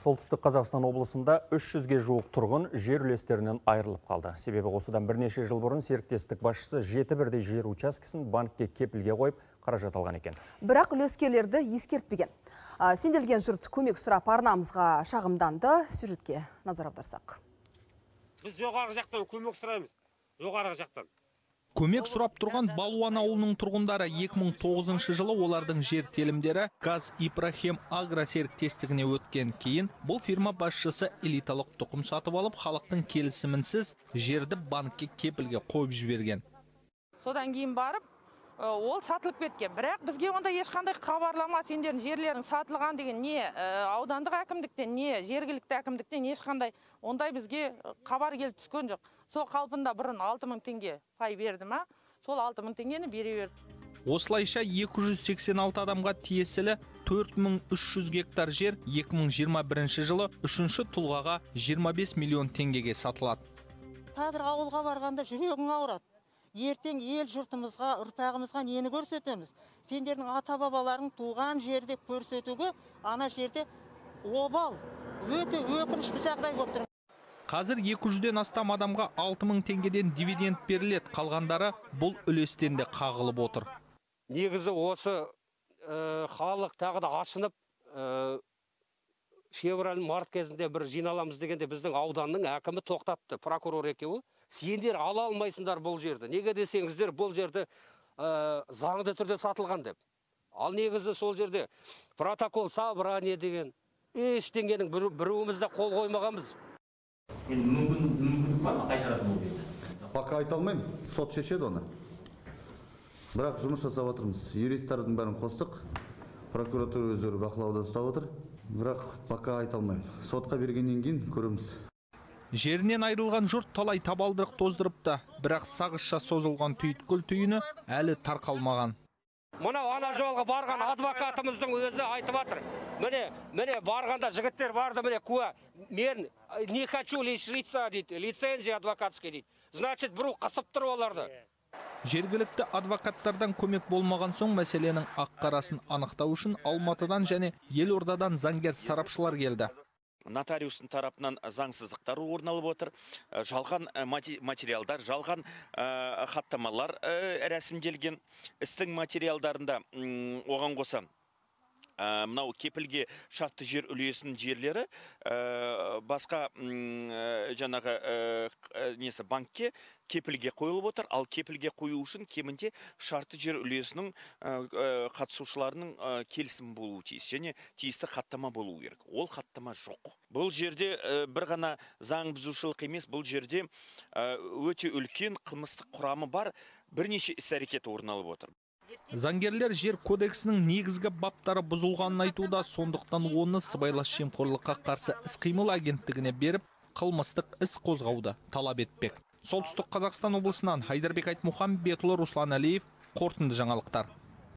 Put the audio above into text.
Солтүстік Қазақстан облысында 300-ге жуық тұрғын жер үлестерінен айырылып қалды. Себебі осыдан бірнеше жыл бұрын серіктестік басшысы жеті бірдей жер учаскесін банкке кепілге қойып қаражат алған екен. Бірақ үлескерлерді ескертпеген. А, Сенделген жұрт көмек сұрап арнамызға шағымданды. Сюжетке назар аударсақ. біз жоғарғы жақтан көмек сұраймыз жоғарғы жақтан Көмек сұрап тұрған Балуан ауылының тұрғындары 2009 жылы олардың жер телімдері Газ Ибрахим Агро серіктестігіне өткен кейін бұл фирма басшысы элиталық тұқым сатып алып халықтың келісімінсіз жерді банкке кепілге қойып жіберген. содан кейін барып ол сатылып кеткен. Бірақ бізге онда ешқандай хабарлама сендердің жерлерің сатылған деген не э, аудандық әкімдіктен не жергілікті әкімдіктен ешқандай ондай бізге э, хабар келіп түскен жоқ. Сол қалпында бұрын алты мың теңге пай берді ма сол алты мың теңгені бере берді. Осылайша 286 адамға тиесілі 4300 гектар жер 2021 жылы үшінші тұлғаға 25 миллион теңгеге сатылады. қазір ауылға барғанда жүрегің ауырады. Ертең ел жұртымызға ұрпағымызға нені көрсетеміз сендердің ата бабаларың туған жерде көрсетуге ана жерде обал өте өкінішті жағдай болып тұр Қазір 200-ден астам адамға 6000 теңгеден дивиденд беріледі. Қалғандары бұл үлестен де қағылып отыр. негізі осы ә, халық тағы да ашынып ә, февраль март кезінде бір жиналамыз дегенде біздің ауданның әкімі тоқтатты. Прокурор екеуі сендер ала алмайсыңдар бұл жерді. Неге десеңіздер бұл жерді ә, заңды түрде сатылған деп. Ал негізі сол жерде протокол собрание деген ештеңенің бір, біреуіміз де қол қоймағанбыз. Енді мүмкін мүмкіндік бар ма? Қайтаратын ол жерді? Пока айта алмаймын. Сот шешеді оны. Бірақ жұмыс жасап жатырмыз юристтердің бәрін қостық. Прокуратура өздері бақылауда ұстап отыр. Бірақ пока айта алмаймын. Сотқа бергеннен кейін көреміз. Жерінен айырылған жұрт талай табалдырық тоздырыпты, бірақ сағызша созылған түйткіл түйіні әлі тарқалмаған. мынау ана жолғы барған адвокатымыздың өзі айтып жатыр міне міне барғанда жігіттер барды міне куә мен не хочу лишиться дейді лицензия адвокатский дейді. Значит біреу қысып тұр оларды. Жергілікті адвокаттардан көмек болмаған соң мәселенің ақ-қарасын анықтау үшін Алматыдан және Елордадан заңгер сарапшылар келді. нотариустың тарапынан заңсыздықтар орын алып отыр Ә, жалған мати- материалдар жалған ә, хаттамалар рәсімделген істің материалдарында оған қоса мынау кепілге шартты жер үлесінің жерлері ә, басқа ә, жаңағы несі банкке кепілге қойылып отыр. Ал кепілге қою үшін кемінде шартты жер үлесінің қатысушыларының келісімі болуы тиіс және тиісті хаттама болуы керек. Ол хаттама жоқ. Бұл жерде бір ғана заң бұзушылық емес бұл жерде өте үлкен қылмыстық құрамы бар. Бірнеше іс әрекет орын алып отыр. Заңгерлер жер кодексінің негізгі баптары бұзылғанын айтуда, сондықтан оны сыбайлас жемқорлыққа қарсы іс-қимыл агенттігіне беріп, қылмыстық іс қозғауды талап етпек. Солтүстік Қазақстан облысынан Хайдарбек Айтмұхамбетұлы Руслан Әлиев, қорытынды жаңалықтар.